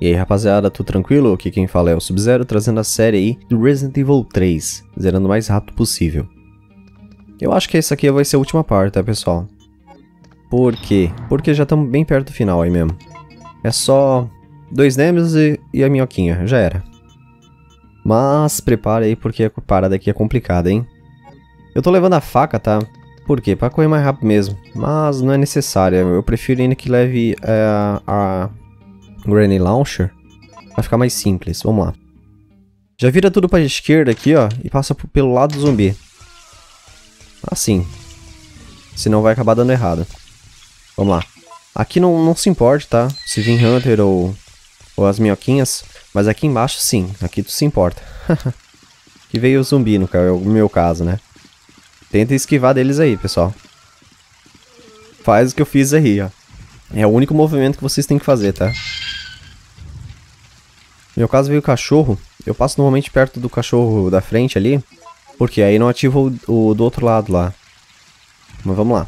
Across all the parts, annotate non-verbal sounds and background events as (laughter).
E aí rapaziada, tudo tranquilo? Aqui quem fala é o Sub-Zero, trazendo a série aí do Resident Evil 3, zerando o mais rápido possível. Eu acho que essa aqui vai ser a última parte, tá pessoal? Por quê? Porque já estamos bem perto do final aí mesmo. É só dois Nemesis e, e a minhoquinha, já era. Mas prepara aí porque a parada aqui é complicada, hein? Eu tô levando a faca, tá? Por quê? Pra correr mais rápido mesmo. Mas não é necessário, eu prefiro ainda que leve é, a Granny Launcher, vai ficar mais simples. Vamos lá. Já vira tudo para a esquerda aqui, ó, e passa pelo lado do zumbi. Assim. Senão vai acabar dando errado. Vamos lá. Aqui não, não se importa, tá? Se vir Hunter ou, ou as minhoquinhas. Mas aqui embaixo, sim. Aqui tu se importa. (laughs) que veio o zumbi, no meu caso, né? Tenta esquivar deles aí, pessoal. Faz o que eu fiz aí, ó. É o único movimento que vocês têm que fazer, tá? No meu caso veio o cachorro. Eu passo normalmente perto do cachorro da frente ali. Porque aí não ativa o, o do outro lado lá. Mas vamos lá.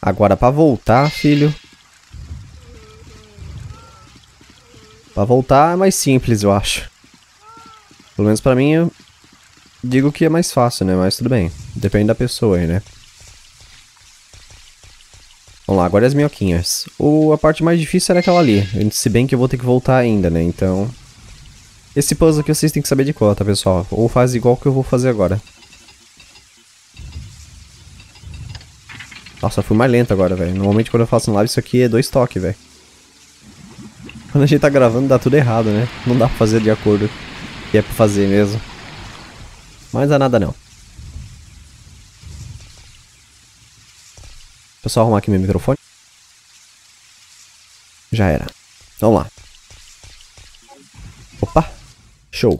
Agora pra voltar, filho. Pra voltar é mais simples, eu acho. Pelo menos pra mim, eu digo que é mais fácil, né? Mas tudo bem. Depende da pessoa aí, né? Vamos lá, agora as minhoquinhas. O, a parte mais difícil era aquela ali. Se bem que eu vou ter que voltar ainda, né? Então... Esse puzzle aqui vocês têm que saber de qual, tá, pessoal? Ou faz igual que eu vou fazer agora. Nossa, fui mais lento agora, velho. Normalmente quando eu faço um live isso aqui é dois toques, velho. Quando a gente tá gravando dá tudo errado, né? Não dá pra fazer de acordo que é pra fazer mesmo. Mas dá nada não. Deixa eu só arrumar aqui meu microfone. Já era. Vamos lá. Opa. Show.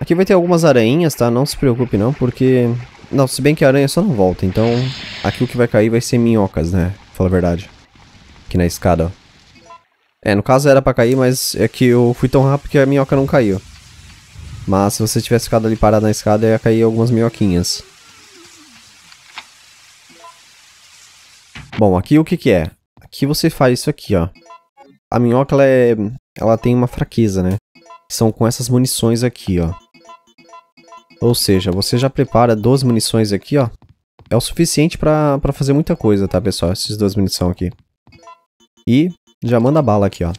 Aqui vai ter algumas aranhas, tá? Não se preocupe não, porque... Não, se bem que a aranha só não volta, então... Aqui o que vai cair vai ser minhocas, né? Fala a verdade. Aqui na escada, ó. É, no caso era pra cair, mas é que eu fui tão rápido que a minhoca não caiu. Mas se você tivesse ficado ali parado na escada, ia cair algumas minhoquinhas. Bom, aqui o que que é? Aqui você faz isso aqui, ó. A minhoca, ela, é, ela tem uma fraqueza, né? São com essas munições aqui, ó. Ou seja, você já prepara duas munições aqui, ó. É o suficiente pra, pra fazer muita coisa, tá, pessoal? Essas duas munições aqui. E já manda bala aqui, ó.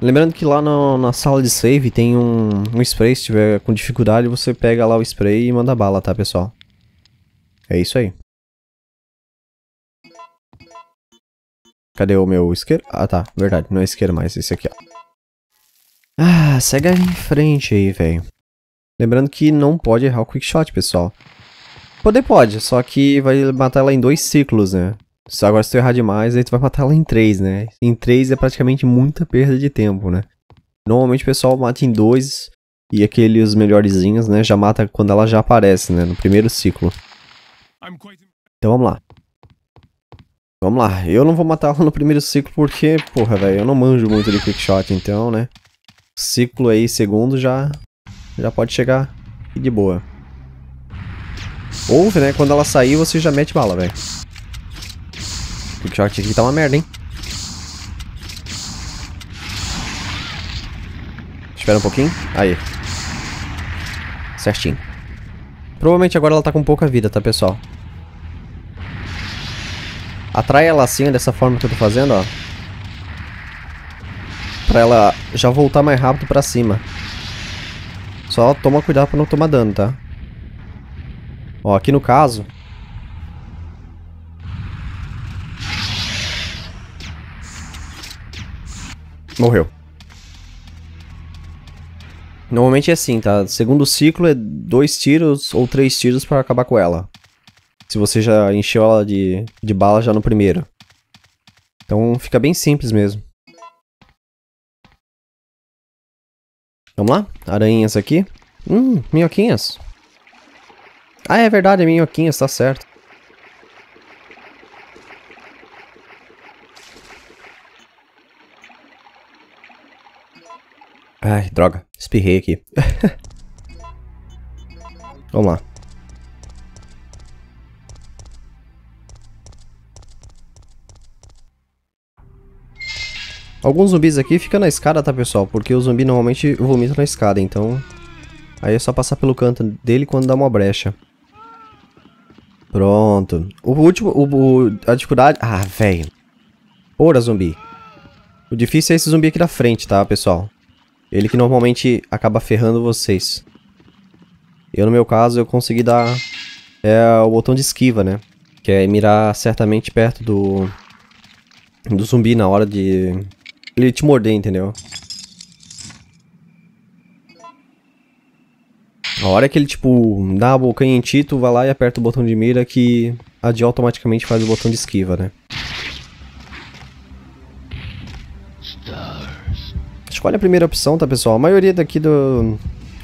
Lembrando que lá no, na sala de save tem um, um spray, se tiver com dificuldade, você pega lá o spray e manda bala, tá, pessoal? É isso aí. Cadê o meu isqueiro? Ah, tá. Verdade. Não é isqueiro mais. Esse aqui, ó. Ah, segue em frente aí, velho. Lembrando que não pode errar o quick shot, pessoal. Poder pode, só que vai matar ela em dois ciclos, né? Se agora se tu errar demais, aí tu vai matar ela em três, né? Em três é praticamente muita perda de tempo, né? Normalmente o pessoal mata em dois e aqueles melhorzinhos, né? Já mata quando ela já aparece, né? No primeiro ciclo. Então vamos lá. Vamos lá, eu não vou matar ela no primeiro ciclo porque, porra, velho, eu não manjo muito de quickshot, então, né? Ciclo aí, segundo, já já pode chegar de boa. Ouve, né? Quando ela sair, você já mete bala, velho. Quickshot aqui tá uma merda, hein? Espera um pouquinho. Aí. Certinho. Provavelmente agora ela tá com pouca vida, tá, pessoal? Atrai ela assim, dessa forma que eu tô fazendo, ó. Pra ela já voltar mais rápido pra cima. Só toma cuidado pra não tomar dano, tá? Ó, aqui no caso... Morreu. Normalmente é assim, tá? Segundo ciclo é dois tiros ou três tiros pra acabar com ela. Se você já encheu ela de, de bala já no primeiro. Então fica bem simples mesmo. Vamos lá? Aranhas aqui. Hum, minhoquinhas. Ah, é verdade, é minhoquinhas, tá certo. Ai, droga. Espirrei aqui. (laughs) Vamos lá. Alguns zumbis aqui ficam na escada, tá, pessoal? Porque o zumbi normalmente vomita na escada, então... Aí é só passar pelo canto dele quando dá uma brecha. Pronto. O último... O, o a dificuldade... Ah, velho. Porra, zumbi. O difícil é esse zumbi aqui da frente, tá, pessoal? Ele que normalmente acaba ferrando vocês. Eu, no meu caso, eu consegui dar... É o botão de esquiva, né? Que é mirar certamente perto do... Do zumbi na hora de ele te morder, entendeu? A hora que ele, tipo, dá a bocanha em ti, tu vai lá e aperta o botão de mira que a de automaticamente faz o botão de esquiva, né? Escolhe a primeira opção, tá, pessoal? A maioria daqui do,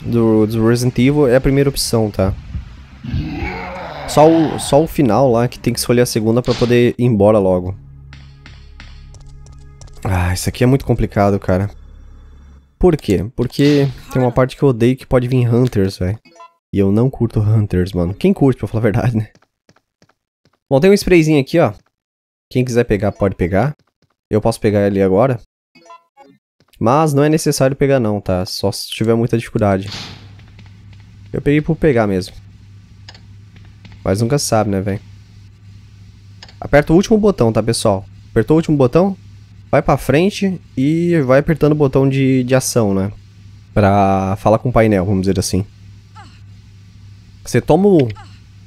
do, do Resident Evil é a primeira opção, tá? Só o, só o final lá que tem que escolher a segunda pra poder ir embora logo. Ah, isso aqui é muito complicado, cara. Por quê? Porque tem uma parte que eu odeio que pode vir Hunters, velho. E eu não curto Hunters, mano. Quem curte, pra falar a verdade, né? Bom, tem um sprayzinho aqui, ó. Quem quiser pegar, pode pegar. Eu posso pegar ele agora. Mas não é necessário pegar não, tá? Só se tiver muita dificuldade. Eu peguei por pegar mesmo. Mas nunca sabe, né, velho? Aperta o último botão, tá, pessoal? Apertou o último botão? Vai pra frente e vai apertando o botão de, de ação, né? Pra falar com o painel, vamos dizer assim. Você toma o,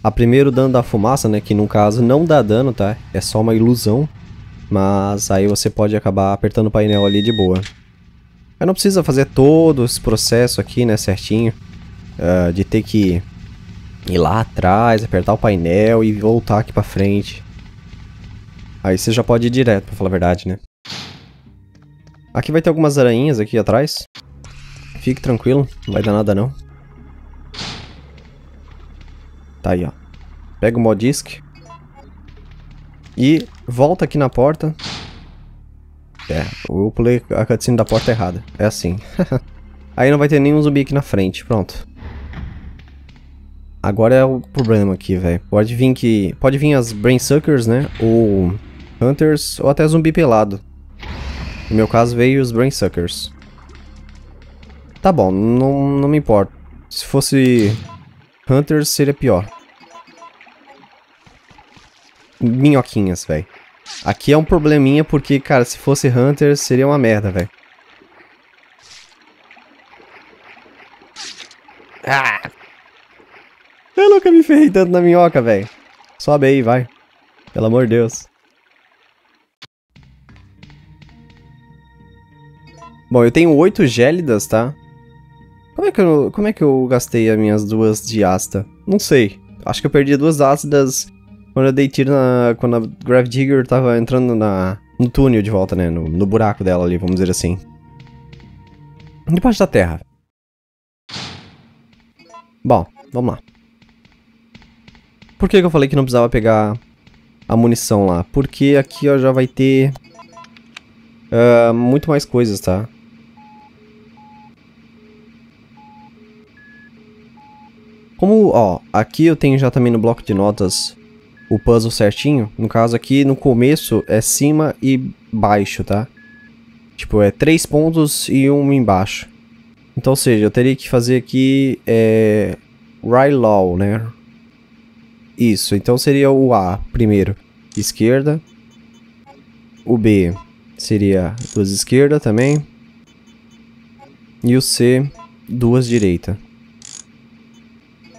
a primeiro dano da fumaça, né? Que no caso não dá dano, tá? É só uma ilusão. Mas aí você pode acabar apertando o painel ali de boa. Aí não precisa fazer todo esse processo aqui, né? Certinho. Uh, de ter que ir lá atrás, apertar o painel e voltar aqui pra frente. Aí você já pode ir direto, pra falar a verdade, né? Aqui vai ter algumas aranhas aqui atrás. Fique tranquilo, não vai dar nada não. Tá aí, ó. Pega o Modisk. E volta aqui na porta. É, eu pulei a cutscene da porta errada. É assim. (laughs) aí não vai ter nenhum zumbi aqui na frente. Pronto. Agora é o problema aqui, velho. Pode vir que... Pode vir as Brain Suckers, né? Ou Hunters, ou até zumbi pelado. No meu caso veio os Brainsuckers. Tá bom, não, não me importa. Se fosse Hunters seria pior. Minhoquinhas, velho. Aqui é um probleminha porque, cara, se fosse Hunters seria uma merda, velho. Ah! Eu nunca me ferrei tanto na minhoca, velho. Sobe aí, vai. Pelo amor de Deus. Bom, eu tenho oito gélidas, tá? Como é, que eu, como é que eu gastei as minhas duas de asta? Não sei. Acho que eu perdi duas ácidas quando eu dei tiro na... Quando a Gravedigger tava entrando na, no túnel de volta, né? No, no buraco dela ali, vamos dizer assim. Debaixo da terra. Bom, vamos lá. Por que, que eu falei que não precisava pegar a munição lá? Porque aqui ó, já vai ter uh, muito mais coisas, tá? Como, ó, aqui eu tenho já também no bloco de notas o puzzle certinho. No caso aqui, no começo, é cima e baixo, tá? Tipo, é três pontos e um embaixo. Então, ou seja, eu teria que fazer aqui, é... Rylaw, né? Isso, então seria o A primeiro, esquerda. O B seria duas esquerda também. E o C, duas direita.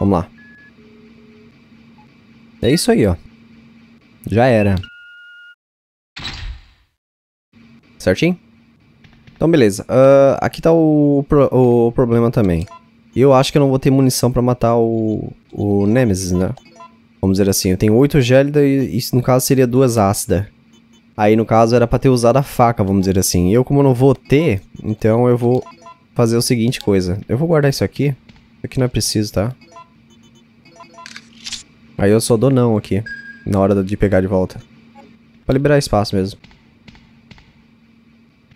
Vamos lá. É isso aí, ó. Já era. Certinho? Então, beleza. Uh, aqui tá o, pro, o problema também. Eu acho que eu não vou ter munição pra matar o, o Nemesis, né? Vamos dizer assim, eu tenho 8 gélidas e isso no caso seria duas ácidas. Aí no caso era pra ter usado a faca, vamos dizer assim. Eu como não vou ter, então eu vou fazer o seguinte coisa. Eu vou guardar isso aqui. Isso aqui não é preciso, tá? Aí eu só dou não aqui, na hora de pegar de volta. Pra liberar espaço mesmo.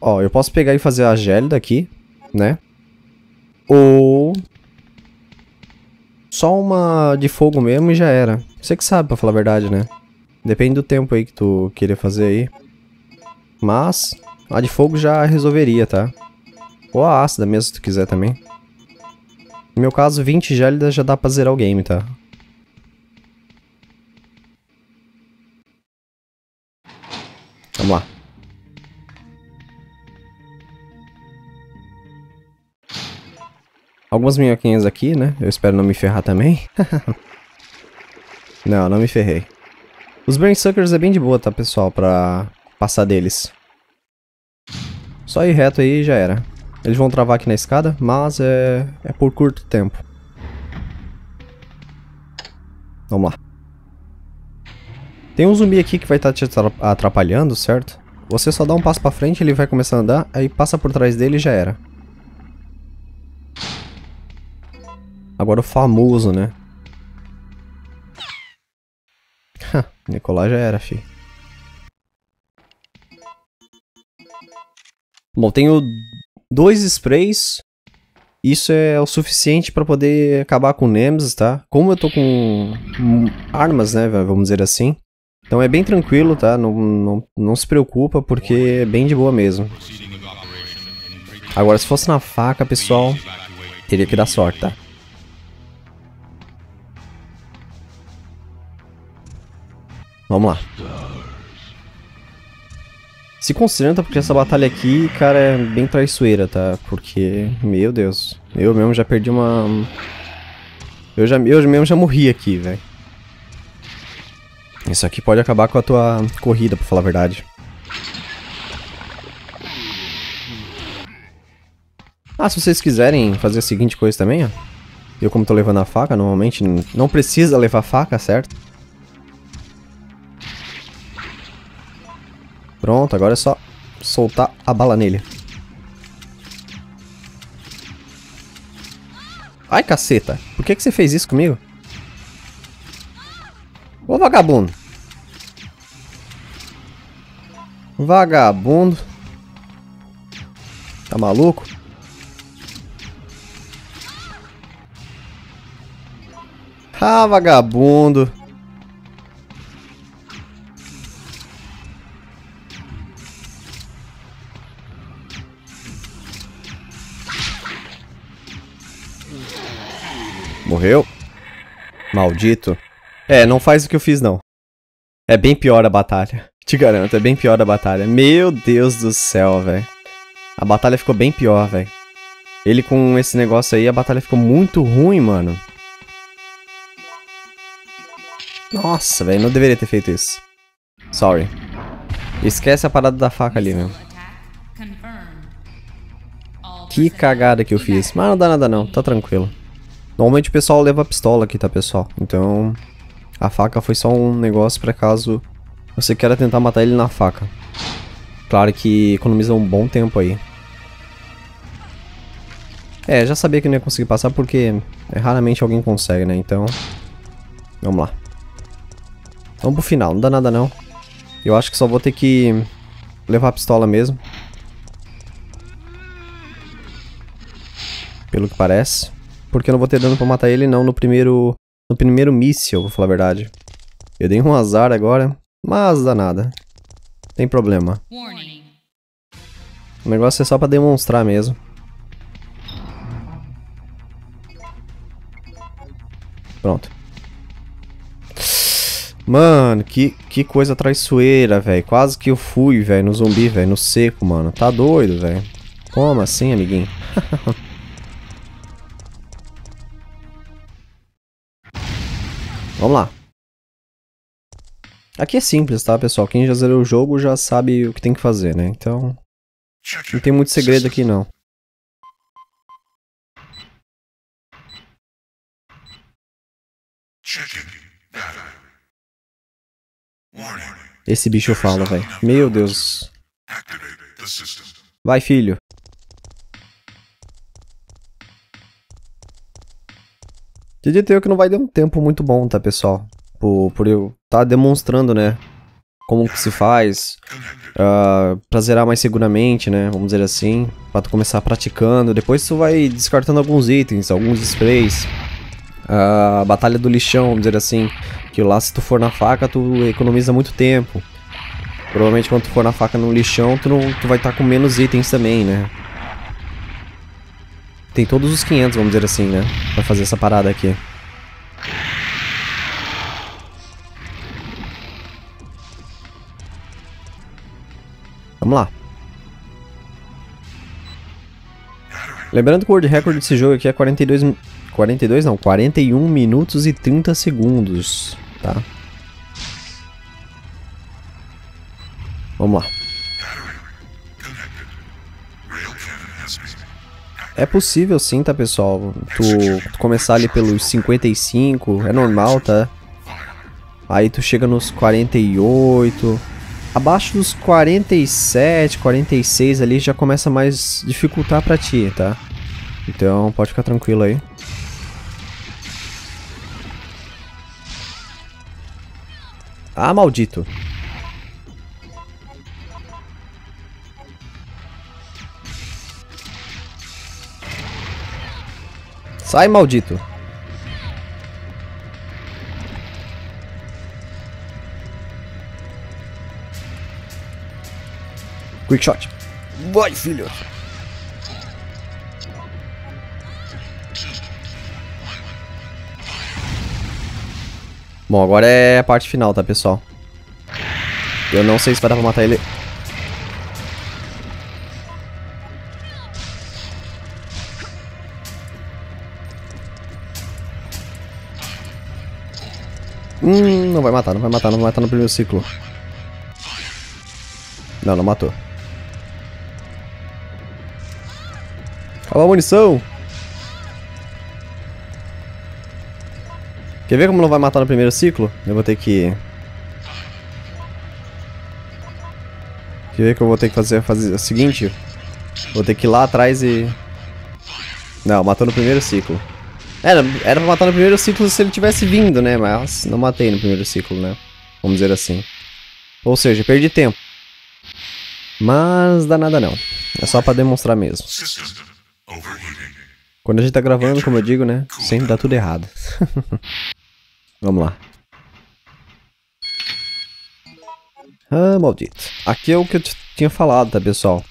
Ó, eu posso pegar e fazer a gélida aqui, né? Ou... Só uma de fogo mesmo e já era. Você que sabe, pra falar a verdade, né? Depende do tempo aí que tu queria fazer aí. Mas, A de fogo já resolveria, tá? Ou a ácida mesmo, se tu quiser também. No meu caso, 20 gélidas já dá pra zerar o game, tá? Vamos lá. Algumas minhoquinhas aqui, né? Eu espero não me ferrar também. (laughs) não, não me ferrei. Os Brain Suckers é bem de boa, tá, pessoal? Pra passar deles. Só ir reto aí e já era. Eles vão travar aqui na escada, mas é, é por curto tempo. Vamos lá. Tem um zumbi aqui que vai estar tá te atrapalhando, certo? Você só dá um passo pra frente, ele vai começar a andar, aí passa por trás dele e já era. Agora o famoso, né? Nicolás já era, fi. Bom, tenho dois sprays. Isso é o suficiente para poder acabar com o Nemesis, tá? Como eu tô com armas, né, vamos dizer assim. Então é bem tranquilo, tá? Não, não, não se preocupa, porque é bem de boa mesmo. Agora, se fosse na faca, pessoal, teria que dar sorte, tá? Vamos lá. Se concentra, porque essa batalha aqui, cara, é bem traiçoeira, tá? Porque, meu Deus, eu mesmo já perdi uma... Eu, já, eu mesmo já morri aqui, velho. Isso aqui pode acabar com a tua corrida, pra falar a verdade. Ah, se vocês quiserem fazer a seguinte coisa também, ó. Eu como tô levando a faca, normalmente não precisa levar faca, certo? Pronto, agora é só soltar a bala nele. Ai, caceta. Por que, que você fez isso comigo? Vagabundo. Vagabundo. Tá maluco? Ah, vagabundo. Morreu. Maldito. É, não faz o que eu fiz, não. É bem pior a batalha. (laughs) Te garanto, é bem pior a batalha. Meu Deus do céu, velho. A batalha ficou bem pior, velho. Ele com esse negócio aí, a batalha ficou muito ruim, mano. Nossa, velho, não deveria ter feito isso. Sorry. Esquece a parada da faca ali, meu. Que cagada que eu fiz. Mas não dá nada não, tá tranquilo. Normalmente o pessoal leva a pistola aqui, tá, pessoal? Então, a faca foi só um negócio para caso você queira tentar matar ele na faca. Claro que economiza um bom tempo aí. É, já sabia que não ia conseguir passar porque raramente alguém consegue, né? Então, vamos lá. Vamos pro final, não dá nada não. Eu acho que só vou ter que levar a pistola mesmo. Pelo que parece. Porque eu não vou ter dano pra matar ele não no primeiro... No primeiro míssil, vou falar a verdade. Eu dei um azar agora, mas dá nada. Tem problema. O negócio é só pra demonstrar mesmo. Pronto. Mano, que, que coisa traiçoeira, velho. Quase que eu fui, velho, no zumbi, velho, no seco, mano. Tá doido, velho. Como assim, amiguinho? (laughs) Vamos lá. Aqui é simples, tá, pessoal? Quem já zerou o jogo já sabe o que tem que fazer, né? Então, não tem muito segredo aqui, não. Esse bicho fala, velho. Meu Deus. Vai, filho. Acredito eu que não vai ter um tempo muito bom, tá, pessoal? Por, por eu estar tá demonstrando, né? Como que se faz. Uh, pra zerar mais seguramente, né? Vamos dizer assim. Pra tu começar praticando. Depois tu vai descartando alguns itens, alguns sprays. A uh, batalha do lixão, vamos dizer assim. Que lá se tu for na faca, tu economiza muito tempo. Provavelmente quando tu for na faca no lixão, tu, não, tu vai estar tá com menos itens também, né? Tem todos os 500, vamos dizer assim, né? Pra fazer essa parada aqui. Vamos lá. Lembrando que o World Record desse jogo aqui é 42... 42 não, 41 minutos e 30 segundos, tá? Vamos lá. É possível sim, tá, pessoal? Tu, tu, começar ali pelos 55, é normal, tá? Aí tu chega nos 48. Abaixo dos 47, 46 ali já começa mais dificultar pra ti, tá? Então pode ficar tranquilo aí. Ah, maldito. Sai, maldito. Quick shot. Vai, filho. Bom, agora é a parte final, tá, pessoal? Eu não sei se vai dar pra matar ele não vai matar, não vai matar, não vai matar no primeiro ciclo. Não, não matou. Acabou a munição. Quer ver como não vai matar no primeiro ciclo? Eu vou ter que... Quer ver que eu vou ter que fazer, fazer o seguinte? Vou ter que ir lá atrás e... Não, matou no primeiro ciclo. Era, era pra matar no primeiro ciclo se ele tivesse vindo, né? Mas não matei no primeiro ciclo, né? Vamos dizer assim. Ou seja, perdi tempo. Mas dá nada não. É só pra demonstrar mesmo. Quando a gente tá gravando, como eu digo, né? Sempre dá tudo errado. (laughs) Vamos lá. Ah, maldito. Aqui é o que eu tinha falado, tá, pessoal?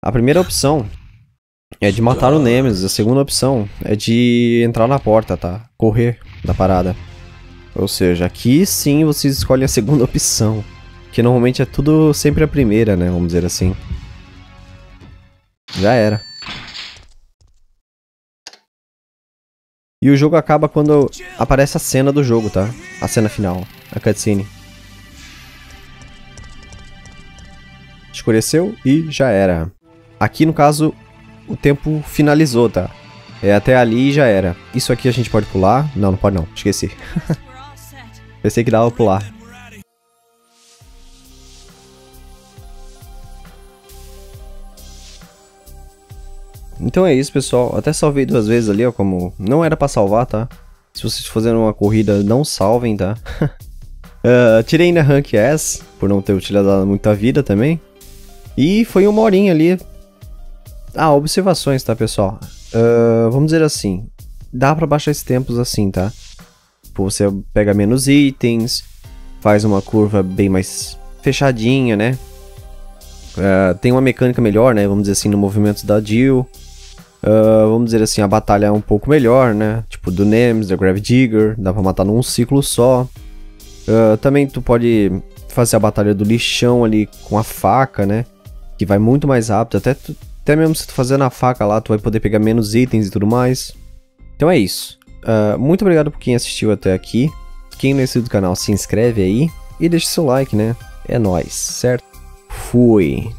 A primeira opção é de matar o Nemesis. A segunda opção é de entrar na porta, tá? Correr da parada. Ou seja, aqui sim vocês escolhem a segunda (laughs) opção. Que normalmente é tudo sempre a primeira, né? Vamos dizer assim. Já era. E o jogo acaba quando aparece a cena do jogo, tá? A cena final, a cutscene. Escureceu e já era. Aqui no caso, o tempo finalizou, tá? É até ali já era. Isso aqui a gente pode pular? Não, não pode não. Esqueci. (laughs) Pensei que dava pra pular. Então é isso, pessoal. Até salvei duas vezes ali, ó, como não era pra salvar, tá? Se vocês fazerem uma corrida, não salvem, tá? uh, (laughs) tirei na Rank S, por não ter utilizado muita vida também. E foi uma horinha ali ah, observações, tá, pessoal? Uh, vamos dizer assim, dá para baixar esses tempos assim, tá? Você pega menos itens, faz uma curva bem mais fechadinha, né? Uh, tem uma mecânica melhor, né? Vamos dizer assim, no movimento da Jill. Uh, vamos dizer assim, a batalha é um pouco melhor, né? Tipo, do Nemes, da Digger, dá pra matar num ciclo só. Uh, também tu pode fazer a batalha do lixão ali com a faca, né? Que vai muito mais rápido, até tu até mesmo se tu fazer na faca lá, tu vai poder pegar menos itens e tudo mais. Então é isso. Uh, muito obrigado por quem assistiu até aqui. Quem não é inscrito do canal, se inscreve aí e deixa seu like, né? É nóis, certo? Fui!